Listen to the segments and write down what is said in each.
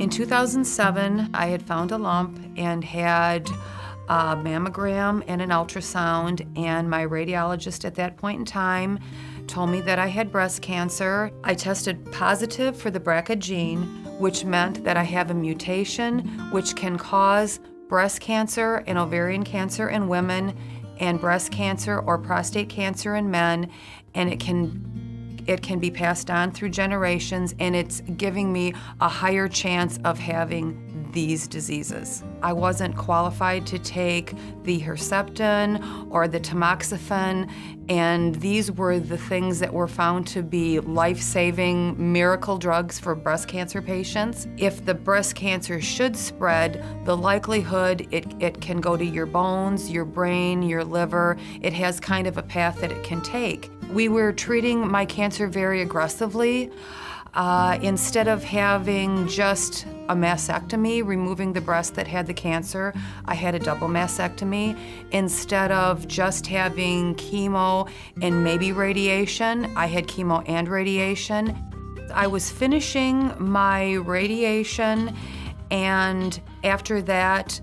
In 2007, I had found a lump and had a mammogram and an ultrasound, and my radiologist at that point in time told me that I had breast cancer. I tested positive for the BRCA gene, which meant that I have a mutation which can cause breast cancer and ovarian cancer in women and breast cancer or prostate cancer in men, and it can it can be passed on through generations, and it's giving me a higher chance of having these diseases. I wasn't qualified to take the Herceptin or the tamoxifen, and these were the things that were found to be life saving miracle drugs for breast cancer patients. If the breast cancer should spread, the likelihood it, it can go to your bones, your brain, your liver, it has kind of a path that it can take. We were treating my cancer very aggressively. Uh, instead of having just a mastectomy, removing the breast that had the cancer, I had a double mastectomy. Instead of just having chemo and maybe radiation, I had chemo and radiation. I was finishing my radiation, and after that,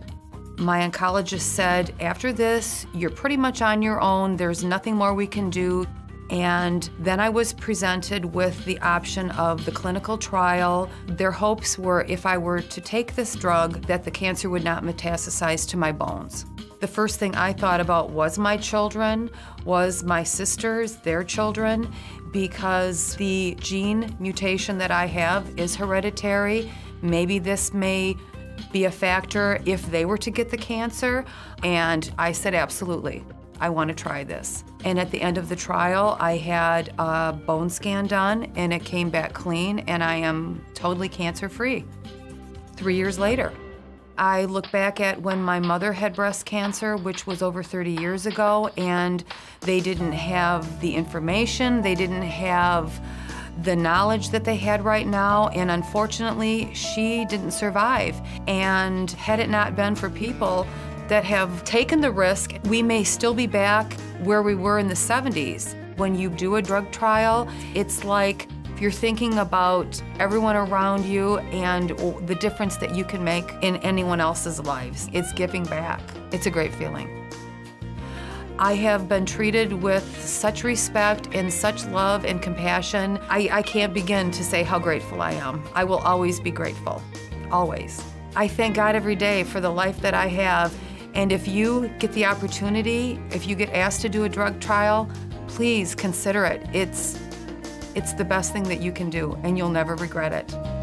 my oncologist said, After this, you're pretty much on your own. There's nothing more we can do. And then I was presented with the option of the clinical trial. Their hopes were if I were to take this drug, that the cancer would not metastasize to my bones. The first thing I thought about was my children, was my sisters, their children, because the gene mutation that I have is hereditary. Maybe this may be a factor if they were to get the cancer. And I said, absolutely. I want to try this. And at the end of the trial, I had a bone scan done and it came back clean, and I am totally cancer free. Three years later, I look back at when my mother had breast cancer, which was over 30 years ago, and they didn't have the information, they didn't have the knowledge that they had right now, and unfortunately, she didn't survive. And had it not been for people that have taken the risk, we may still be back where we were in the 70s. When you do a drug trial, it's like if you're thinking about everyone around you and the difference that you can make in anyone else's lives. It's giving back. It's a great feeling. I have been treated with such respect and such love and compassion. I, I can't begin to say how grateful I am. I will always be grateful. Always. I thank God every day for the life that I have and if you get the opportunity, if you get asked to do a drug trial, please consider it. It's, it's the best thing that you can do, and you'll never regret it.